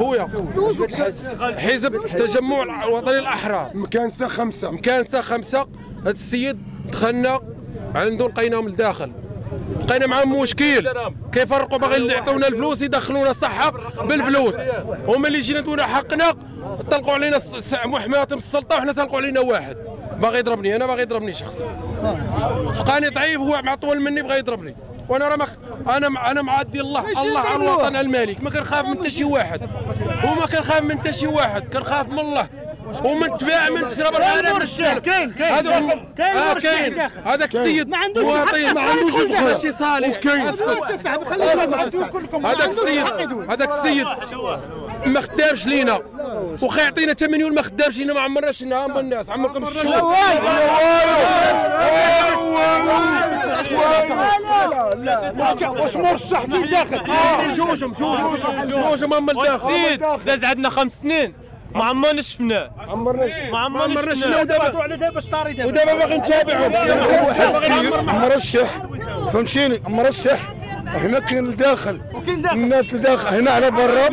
الوطنيه حزب التجمع الوطني الأحرار. مكانسه خمسة. مكانسه خمسة. هذا السيد دخلنا عنده لقيناه من الداخل. لقينا معاهم مشكل. كيفرقوا باغي يعطيونا الفلوس يدخلونا الصحة بالفلوس. هما اللي جينا دونا حقنا طلقوا علينا من السلطة وحنا طلقوا علينا واحد. باغي يضربني أنا باغي يضربني شخصيا لقاني ضعيف هو معطول مني بغى يضربني. وأنا راه أنا أنا معدي الله الله على الوطن الملك. ما كنخاف من حتى شي واحد. وما كنخاف من حتى شي واحد. كنخاف من الله. ومن تباع من تشرب الغنم من الشرب كاين كاين. هذا كاين آه كاين. هذاك السيد ما عندوش ما عندوش ماشي صالح. كلكم. هذاك السيد هذاك السيد ما خدامش لينا. وخا يعطينا 8 مليون ما خدامش لينا ما عمرناش شفنا هم الناس عمركم شفتوا واش مرشح في الداخل جوجهم جوجهم جوجهم هم الداخل داز عندنا خمس سنين ما عمرنا شفناه ما عمرنا شفناه دابا ودابا باغي نتابعهم مرشح فهمتيني مرشح هنا كاين الداخل داخل. الناس الداخل هنا على برا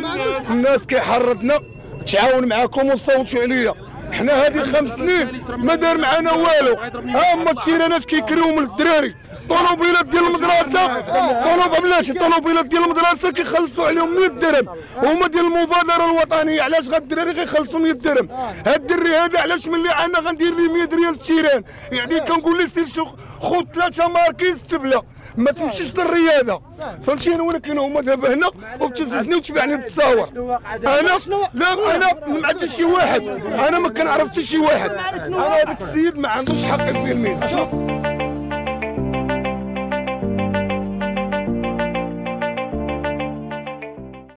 الناس كيحرضنا تعاون معاكم وصوتوا عليا حنا هذه خمس سنين ما دار معنا والو. ها هما التيرانات كيكريو من الدراري. طوموبيلات ديال المدرسة. طوموبيلات بلاتي طوموبيلات ديال المدرسة كيخلصوا عليهم 100 درهم. هما ديال المبادرة الوطنية. علاش غاد الدراري غيخلصوا 100 درهم؟ هاد الدري هذا علاش ملي أنا غندير ليه 100 ريال التيران يعني كنقول ليه سير شو خذ ثلاثة ماركيز تبلة. ما تمشيش للرياضة. فهمتيني ولكن هما دابا هنا وبتززني وتبعني بالتصاور أنا؟ لا أنا ما حتى شي واحد. أنا ما كنعرف حتى شي واحد. أنا هذاك السيد ما عندوش حق في الميل